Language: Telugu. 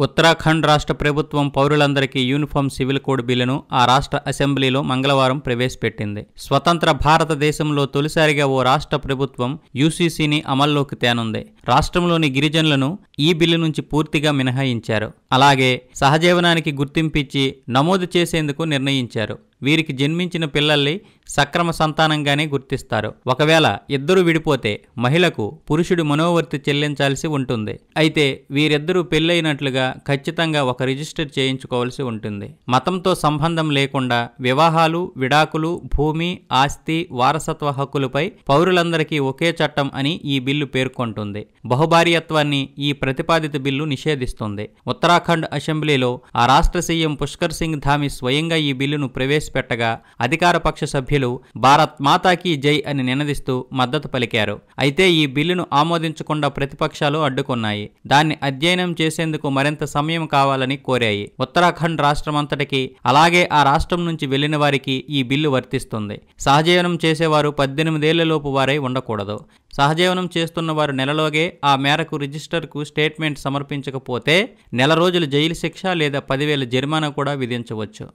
ఉత్తరాఖండ్ రాష్ట్ర ప్రభుత్వం పౌరులందరికీ యూనిఫామ్ సివిల్ కోడ్ బిల్లును ఆ రాష్ట్ర అసెంబ్లీలో మంగళవారం ప్రవేశపెట్టింది. స్వతంత్ర భారతదేశంలో తొలిసారిగా ఓ రాష్ట్ర ప్రభుత్వం యూసీసీని అమల్లోకి తేనుంది. రాష్ట్రంలోని గిరిజనులను ఈ బిల్లు నుంచి పూర్తిగా మినహాయించారు. అలాగే సహజీవనానికి గుర్తింపిచ్చి నమోదు చేసేందుకు నిర్ణయించారు. వీరికి జన్మించిన పిల్లల్ని సక్రమ సంతానంగానే గుర్తిస్తారు. ఒకవేళ ఇద్దరు విడిపోతే మహిళకు పురుషుడి మనోవర్తి చెల్లించాల్సి ఉంటుంది. అయితే వీరిద్దరూ పెళ్ళైనట్లుగా ఖచ్చితంగా ఒక రిజిస్టర్ చేయించుకోవాల్సి ఉంటుంది. మతంతో సంబంధం లేకుండా వివాహాలు విడాకులు భూమి ఆస్తి వారసత్వ హక్కులపై పౌరులందరికీ ఒకే చట్టం అని ఈ బిల్లు పేర్కొంటుంది. బహుభార్యత్వాన్ని ఈ ప్రతిపాదిత బిల్లు నిషేధిస్తుంది. ఉత్తరాఖండ్ అసెంబ్లీలో ఆ రాష్ట్ర సీఎం పుష్కర్ సింగ్ ధామి స్వయంగా ఈ బిల్లును ప్రవేశపెట్టగా అధికారపక్ష సభ్యులు భారత్ మాతాకి జై అని నినదిస్తూ మద్దతు పలికారు. అయితే ఈ బిల్లును ఆమోదించకుండా ప్రతిపక్షాలు అడ్డుకున్నాయి. దాన్ని అధ్యయనం చేసేందుకు మరింత సమయం కావాలని కోరాయి. ఉత్తరాఖండ్ రాష్ట్రమంతటికి అలాగే ఆ రాష్ట్రం నుంచి వెళ్ళిన వారికి ఈ బిల్లు వర్తిస్తుంది. సహజీవనం చేసేవారు పద్దెనిమిదేళ్ళలోపు వారై ఉండకూడదు. సహజీవనం చేస్తున్న వారు నెలలోగే ఆ మేరకు రిజిస్టర్కు స్టేట్మెంట్ సమర్పించకపోతే నెల రోజులు జైలు శిక్ష లేదా పదివేల జరిమానా కూడా విధించవచ్చు.